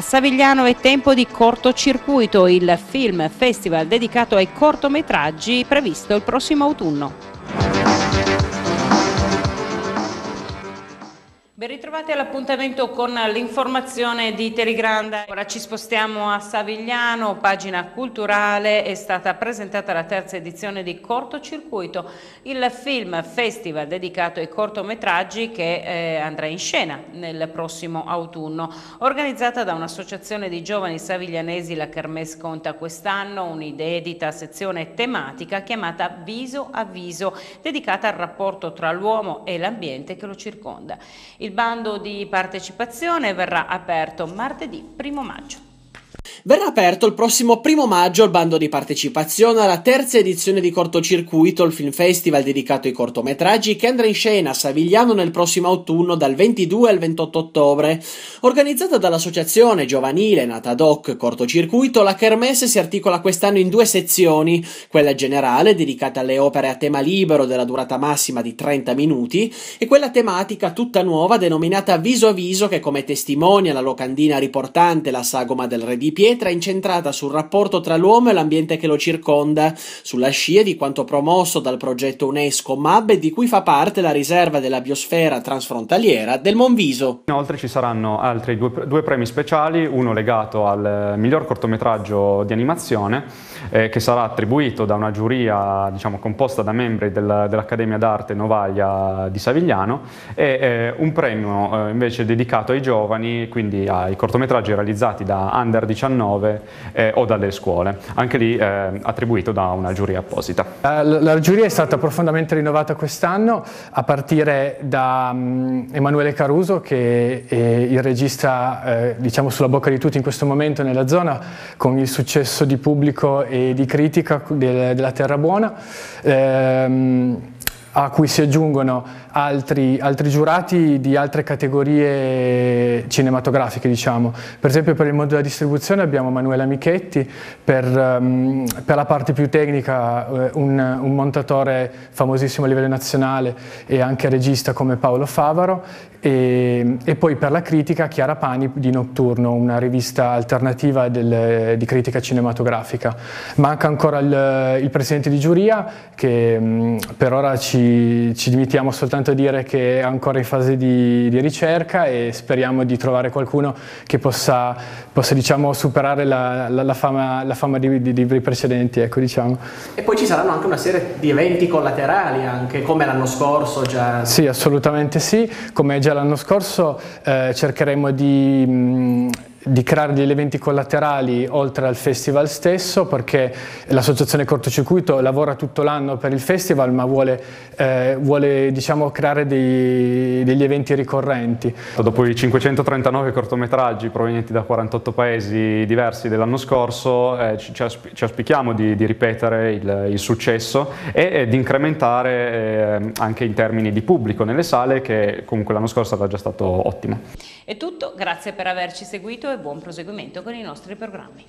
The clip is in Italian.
A Savigliano è tempo di cortocircuito, il film festival dedicato ai cortometraggi previsto il prossimo autunno. Ben ritrovati all'appuntamento con l'informazione di Telegranda. Ora ci spostiamo a Savigliano, pagina culturale, è stata presentata la terza edizione di Cortocircuito, il film festival dedicato ai cortometraggi che eh, andrà in scena nel prossimo autunno. Organizzata da un'associazione di giovani saviglianesi, la Kermesse conta quest'anno un'idedita sezione tematica chiamata Viso a Viso, dedicata al rapporto tra l'uomo e l'ambiente che lo circonda. Il il bando di partecipazione verrà aperto martedì 1 maggio. Verrà aperto il prossimo primo maggio il bando di partecipazione alla terza edizione di Cortocircuito, il film festival dedicato ai cortometraggi che andrà in scena a Savigliano nel prossimo autunno dal 22 al 28 ottobre. Organizzata dall'associazione giovanile nata ad hoc Cortocircuito, la Kermesse si articola quest'anno in due sezioni, quella generale dedicata alle opere a tema libero della durata massima di 30 minuti e quella tematica tutta nuova denominata Viso a Viso che come testimonia la locandina riportante la sagoma del Re di pietra incentrata sul rapporto tra l'uomo e l'ambiente che lo circonda, sulla scia di quanto promosso dal progetto UNESCO MAB di cui fa parte la riserva della biosfera transfrontaliera del Monviso. Inoltre ci saranno altri due, due premi speciali, uno legato al miglior cortometraggio di animazione, eh, che sarà attribuito da una giuria diciamo, composta da membri del, dell'Accademia d'Arte Novaglia di Savigliano, e eh, un premio eh, invece dedicato ai giovani, quindi ai cortometraggi realizzati da under 19 19 eh, o dalle scuole, anche lì eh, attribuito da una giuria apposita. La, la giuria è stata profondamente rinnovata quest'anno a partire da um, Emanuele Caruso che è il regista eh, diciamo sulla bocca di tutti in questo momento nella zona con il successo di pubblico e di critica del, della Terra Buona. Ehm, a cui si aggiungono altri, altri, giurati di altre categorie cinematografiche, diciamo. Per esempio per il mondo della distribuzione abbiamo Manuela Michetti, per, um, per la parte più tecnica uh, un, un, montatore famosissimo a livello nazionale e anche regista come Paolo Favaro e, e poi per la critica Chiara Pani di Notturno, una rivista alternativa del, di critica cinematografica. Manca ancora il, il presidente di giuria che um, per ora ci, ci limitiamo soltanto soltanto dire che è ancora in fase di, di ricerca e speriamo di trovare qualcuno che possa, possa diciamo, superare la, la, la, fama, la fama di, di, libri precedenti. Ecco, diciamo. E poi ci saranno anche una serie di eventi collaterali, anche come l'anno scorso già? Sì, assolutamente sì. Come già l'anno scorso eh, cercheremo di... Mh, di creare degli eventi collaterali oltre al festival stesso perché l'associazione Cortocircuito lavora tutto l'anno per il festival ma vuole, eh, vuole diciamo, creare dei, degli eventi ricorrenti. Dopo i 539 cortometraggi provenienti da 48 paesi diversi dell'anno scorso eh, ci, ci, auspichiamo di, di ripetere il, il, successo e, e di incrementare eh, anche in termini di pubblico nelle sale che comunque l'anno scorso era già stato ottimo. È tutto, grazie per averci seguito e buon proseguimento con i nostri programmi.